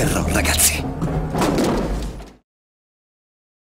Terror, ragazzi.